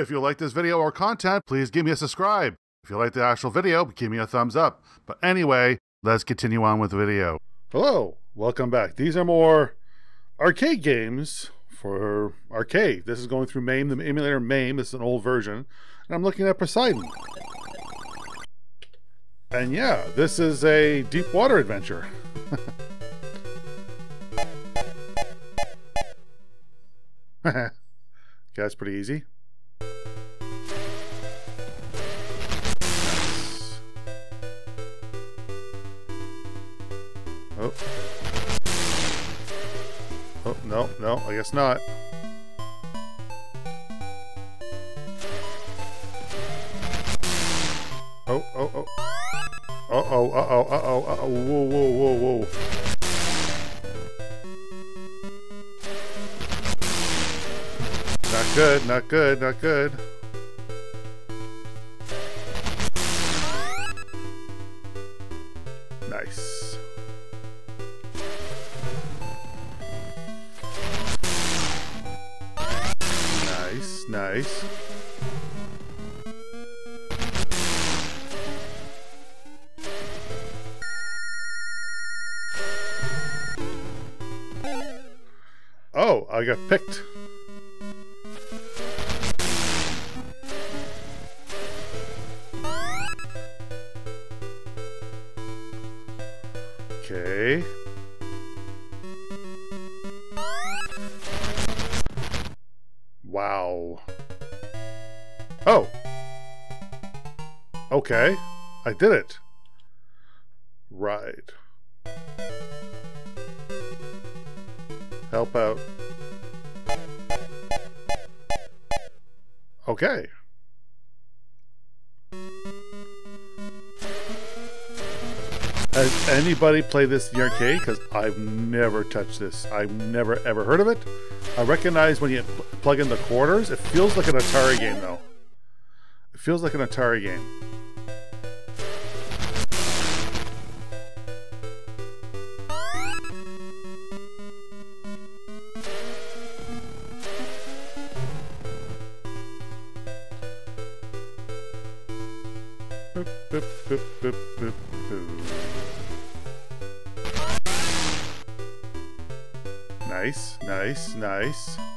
If you like this video or content, please give me a subscribe. If you like the actual video, give me a thumbs up. But anyway, let's continue on with the video. Hello, welcome back. These are more arcade games for arcade. This is going through MAME, the emulator MAME. This is an old version. And I'm looking at Poseidon. And yeah, this is a deep water adventure. okay, that's pretty easy. No, no, I guess not. Oh, oh, oh. Uh-oh, uh-oh, uh-oh, uh-oh, whoa, whoa, whoa, whoa. Not good, not good, not good. I got picked. Okay. Wow. Oh. Okay. I did it. Okay. Has anybody played this in the arcade? Because I've never touched this. I've never ever heard of it. I recognize when you plug in the quarters, it feels like an Atari game though. It feels like an Atari game. Boop, boop. Nice, nice, nice.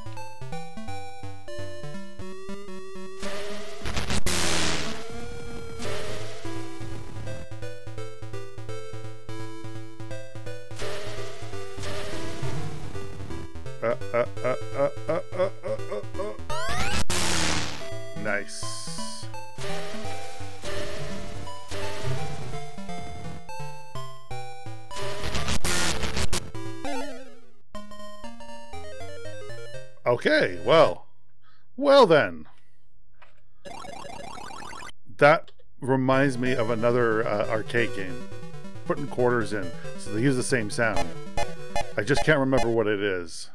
Well. Well then. That reminds me of another uh, arcade game. Putting quarters in, so they use the same sound. I just can't remember what it is.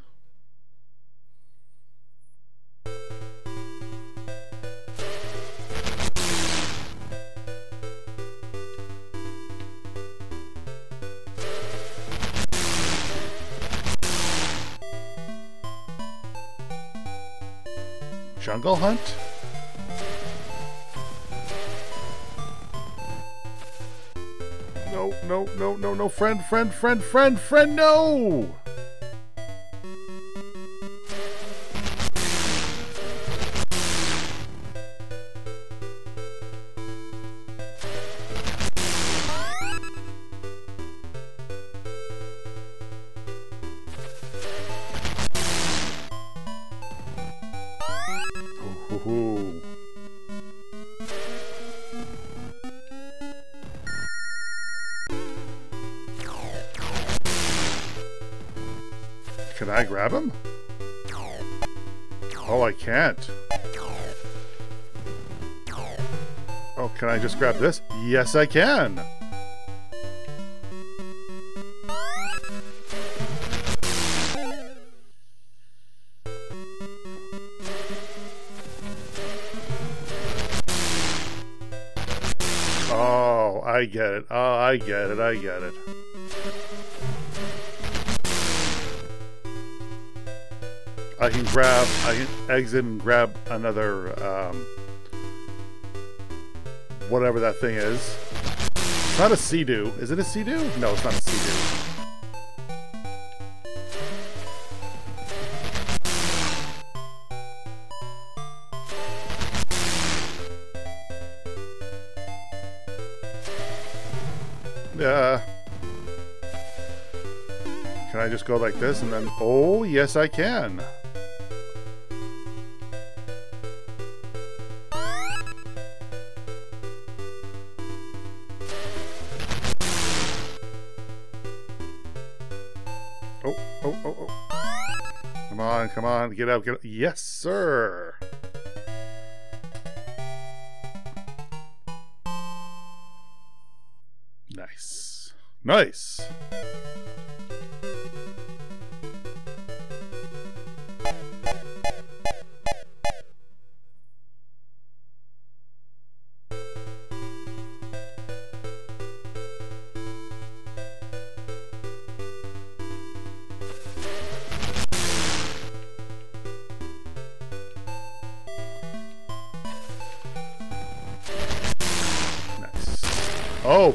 Jungle Hunt? No, no, no, no, no, friend, friend, friend, friend, friend, no! Oh, can I just grab this? Yes, I can. Oh, I get it. Oh, I get it. I get it. I can grab, I can exit and grab another, um, whatever that thing is. It's not a Sea-Doo. Is it a Sea-Doo? No, it's not a Sea-Doo. Uh, can I just go like this and then... Oh, yes I can. Get out, get out. Yes, sir. Nice. Nice.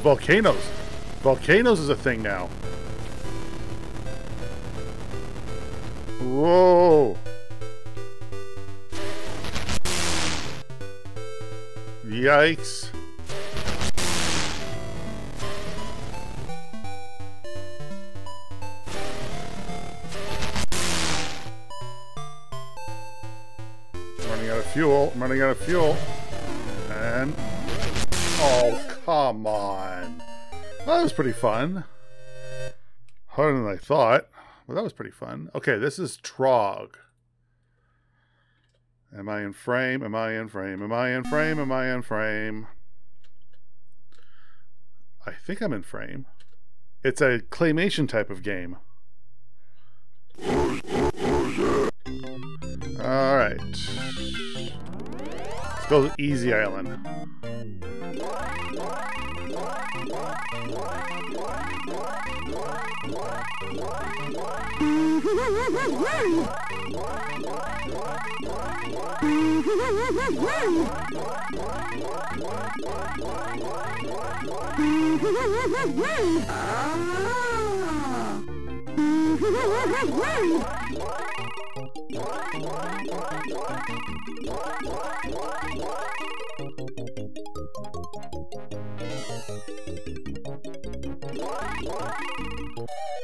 Volcanoes. Volcanoes is a thing now. Whoa. Yikes. running out of fuel. Running out of fuel. And... Oh, Come on. That was pretty fun. Harder than I thought. But that was pretty fun. Okay, this is Trog. Am I in frame? Am I in frame? Am I in frame? Am I in frame? I think I'm in frame. It's a claymation type of game. Alright. Let's go to Easy Island. What?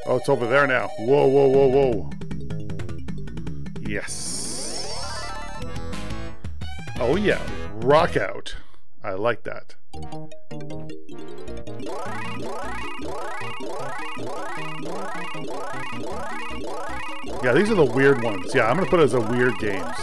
Oh, it's over there now. Whoa, whoa, whoa, whoa. Yes. Oh, yeah. Rock out. I like that. Yeah, these are the weird ones. Yeah, I'm going to put it as a weird games.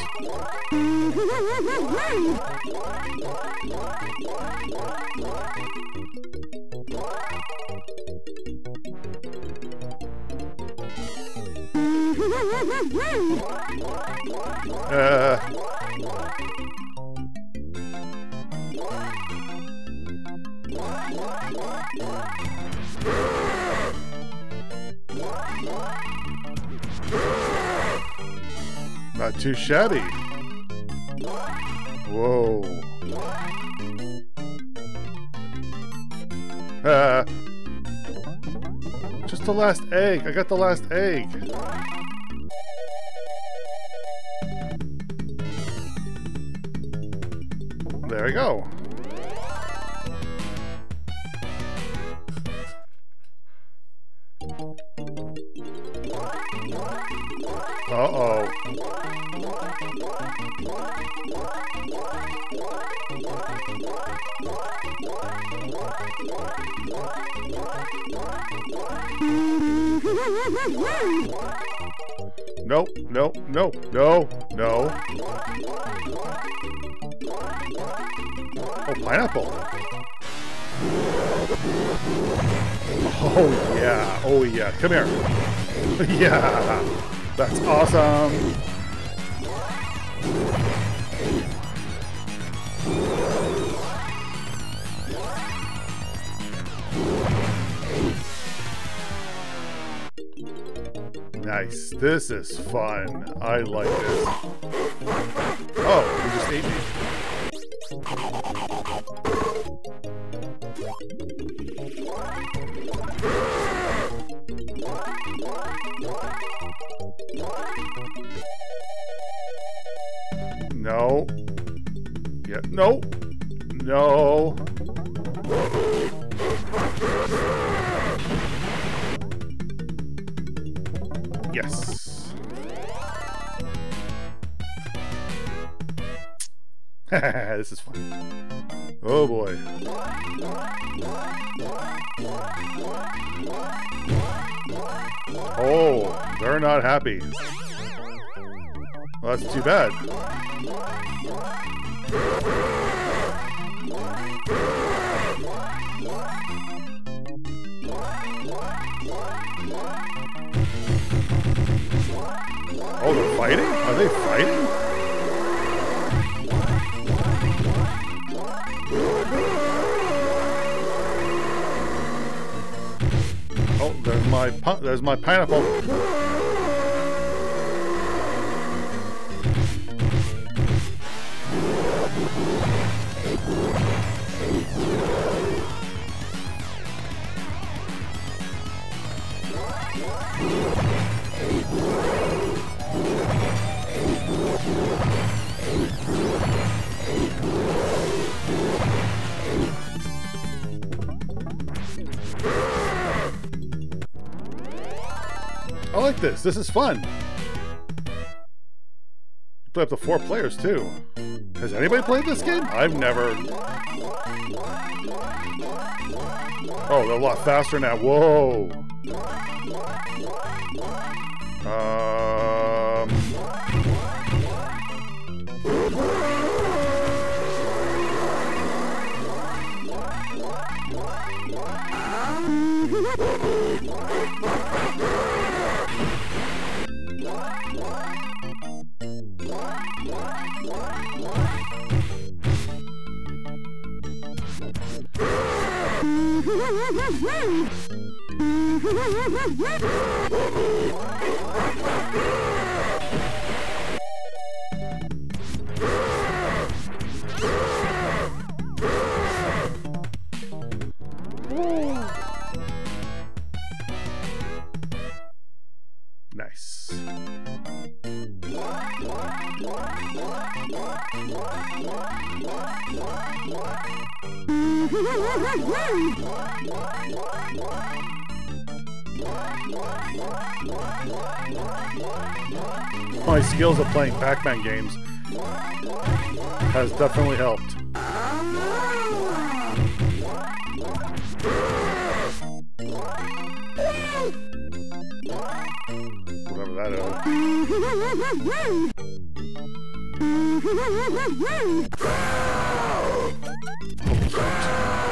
Uh... Not too shabby. Whoa. Uh, just the last egg. I got the last egg. There we go. Uh-oh. Nope, nope, nope, no, no. Oh, pineapple. Oh, yeah. Oh, yeah. Come here. yeah. That's awesome. Nice. This is fun. I like this. Oh, you just ate me. No. No. Yes. this is fun. Oh boy. Oh, they're not happy. Well, that's too bad. Oh, they're fighting? Are they fighting? Oh, there's my there's my pineapple. I like this. This is fun. Play up to four players too. Has anybody played this game? I've never. Oh, they're a lot faster now. Whoa. Um. Nice. My skills at playing Pac-Man games has definitely helped. Whatever that is.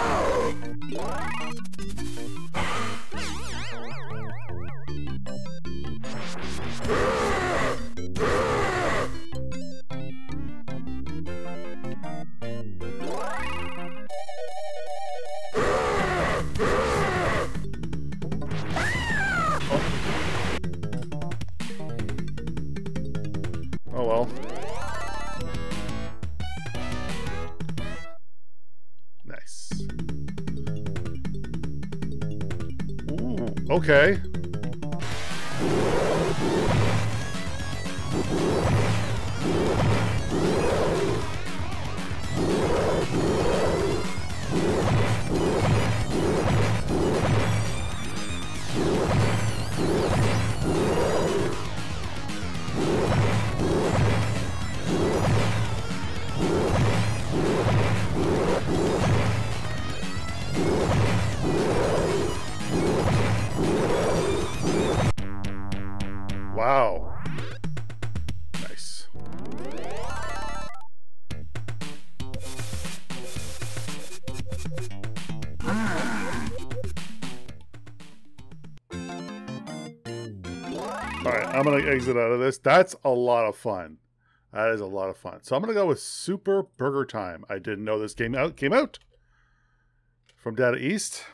okay. quick exit out of this. That's a lot of fun. That is a lot of fun. So I'm gonna go with Super Burger Time. I didn't know this game out came out from Data East.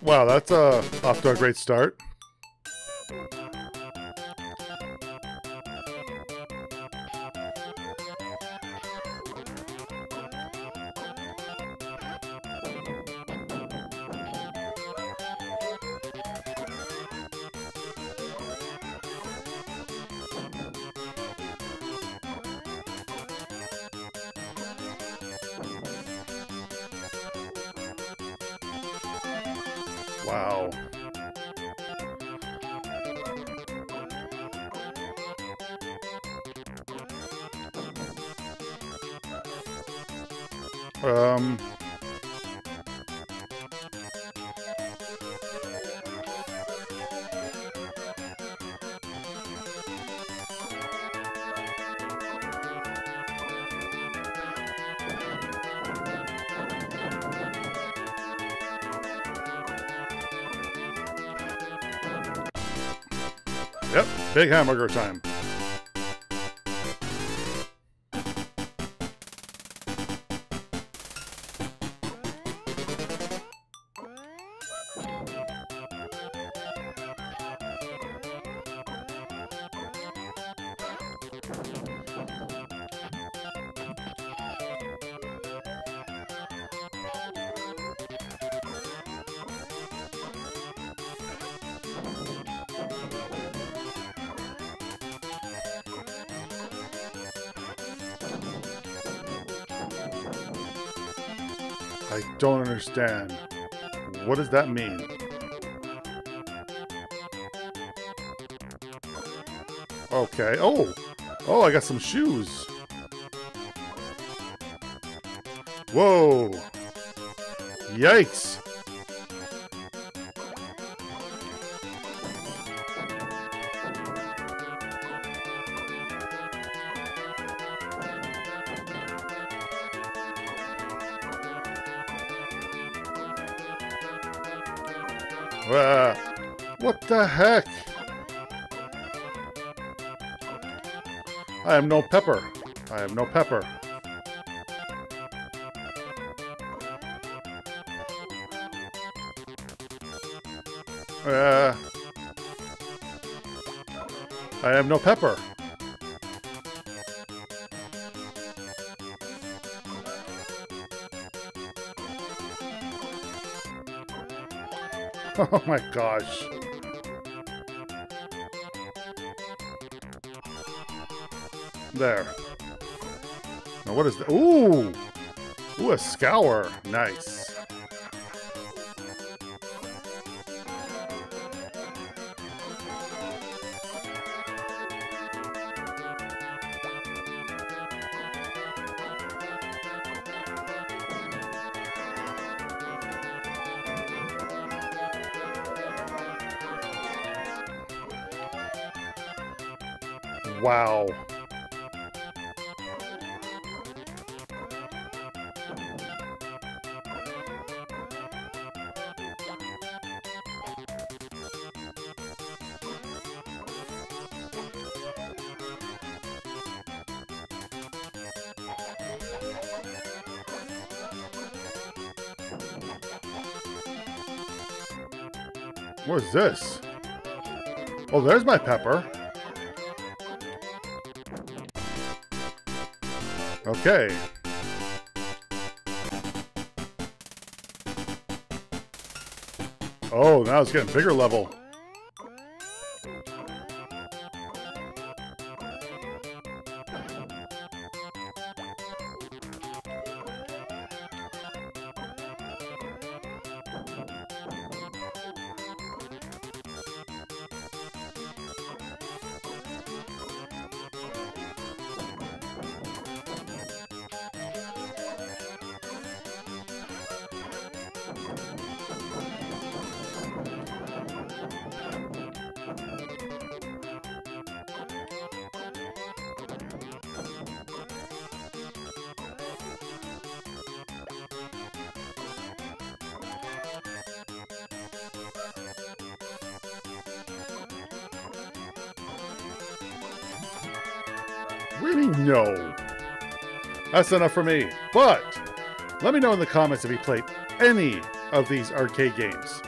Wow, that's uh, off to a great start. Wow. Um. Big hamburger time. I don't understand. What does that mean? Okay. Oh! Oh, I got some shoes. Whoa! Yikes! Heck? I am no pepper. I am no pepper. Uh, I am no pepper. Oh my gosh. There. Now what is that? Ooh! Ooh, a scour. Nice. Wow. What's this? Oh, there's my pepper. Okay. Oh, now it's getting bigger level. Really, no. That's enough for me. But let me know in the comments if you played any of these arcade games.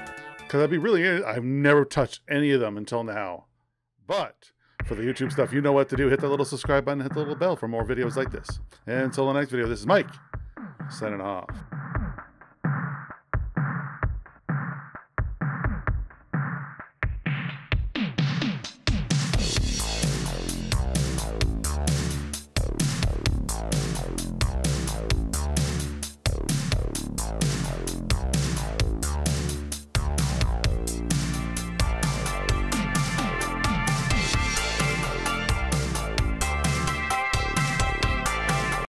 because I'd be really. I've never touched any of them until now, but for the YouTube stuff, you know what to do. Hit the little subscribe button, hit the little bell for more videos like this. And until the next video, this is Mike signing off.